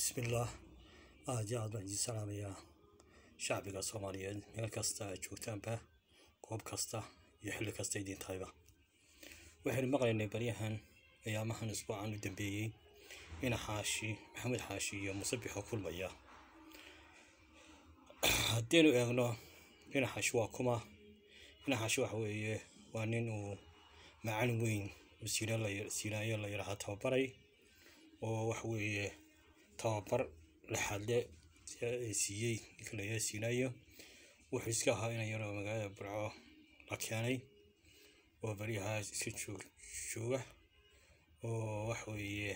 bismillaah aad baan idiin salaamayaa shacbiga soomaaliyeed meel kasta aad joogtaanba goob kasta iyo xilli kasta idiin tahayba waxaynu maqlaynay baryahan ayaamahan isbuucan u dambeeyey ina xaashi maxamed xaashi iyo musabixoo kulmaya haddaynu eegno ina xaashi waa kuma ina xaashi waxa weeye waa nin uu macalin weyn siinayo la yidhaahaa tababaray oo waxa weeye tababar laxadle siiyey ninka la yidhaha siinayo wuxuu iska ahaa ina yaroo magaalada burco la keenay oo baryahaas iska joog jooga oo waxa weeye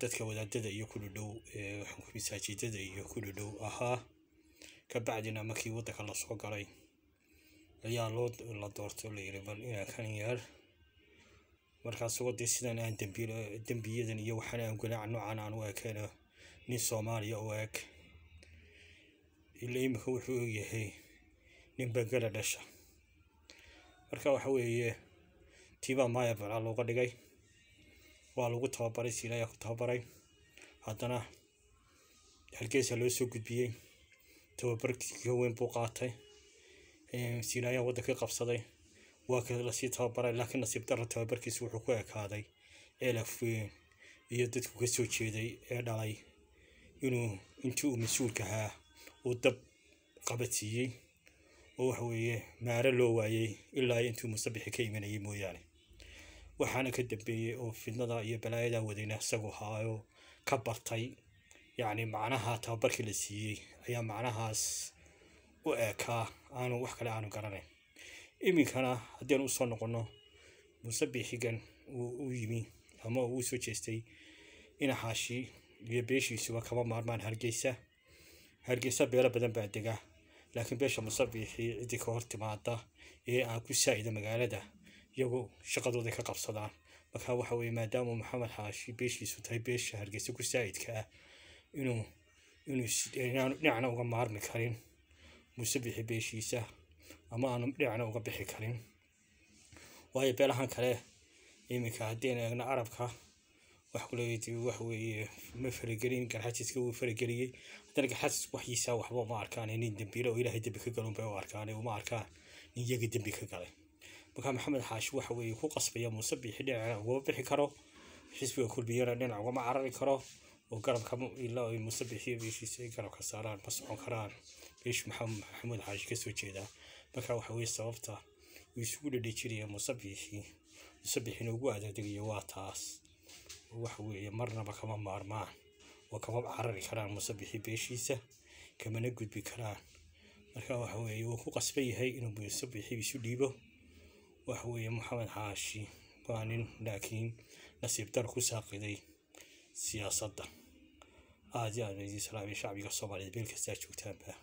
dadka wadaadada iyo ku dhadhow masaajidada iyo ku dhadhow ahaa kabacdina markii waddanka la soo galay ayaa loo la doortay oo la yidhi bal inaa kan yaar markaas wadii sidan aan dembiyadan iyo waxaan aan golaaca noocan aan u ekeeno nin soomaaliya u eg. Ila imika wuxuu ogyahay nin bangala dhasha. Marka waxa weeye tiibaa maaya balca looga dhigay. Waa lagu tababaray siinayaa ku tababaray. Haddana hargeysa loo soo gudbiyey tababarkii ka weyn buu qaatay. Siinayaa waddankii qabsaday waa ka la sii tababaray laakiin nasiib darro tababarkiisu wuxuu ku ekaaday elaf weyn iyo dadku ka soo jeeday ee dhalay inuu intii uu mas'uulka ahaa uu dab qabadsiiyey oo waxa weeye maaro loo waayey ilaa intuu musabixi ka imanayay mooyaane. Waxaana ka dambeeyey oo fidnada iyo balaayada wadayna isagu ahaayoo ka bartay yacni macnaha tababarkii la siiyey ayaa macnahaas u eekaa aanu wax kale aanu garanayn iminkana haddaynu u soo noqonno musabixigan uu u yimi ama uu jeestay ina xaashi iyo beeshiisuba kama maarmaan hargeysa. Hargeysa beelo badan baa dega laakiin beesha musabixii ciddii ka hor timaada ee aan ku saa'ida magaalada iyagu shaqadooday ka qabsadaan. Marka waxa weeye maadaama maxamed xaashi beeshiisu tahay beesha hargeysa ku saa'idka ah inuu inuu dhinacna uga maarmi karin musabixi beeshiisa ama aanu dhinacna uga bixi karin. Waayo beelahan kale iminka haddaynu eegno carabka wax kuleeyay wax weeye ma faragelin garxajiska wuu farageliyey. Haddana garxajis waxyiisa waxba ma arkaan nin dembiile oo ilaahay dembi ka galun bay u arkaan uma arkaan nin iyaga dembi ka galay. Marka maxamed xaashi waxa weeye ku qasbaya muuse bixi dhinaca ugama bixi karo xisbiga kulmiyana dhinac ugama carari karo oo garabka ilaa ay muuse bixiyo beeshiisa ay garabka saaraan ma socon karaan. Beeshu maxamed xaashi ka soo jeedaa. Marka waxa weeye sababta uu isugu dhadhejinaya musabixi musabixina ugu adeedegayo waa taas. Waxa weeye marnaba kama maarmaan. Oo kama carari karaan musabixi beeshiisa kamana gudbi karaan. Marka waxa weeye wuu ku qasban yahay inuu musabixi isu dhiibo. Waxa weeye maxamed xaashi waa nin laakiin nasiib dar ku saaqiday siyaasadda aad iyo aad idiin salaamay shacbiga soomaaliyeed meel kastaa joogtaanba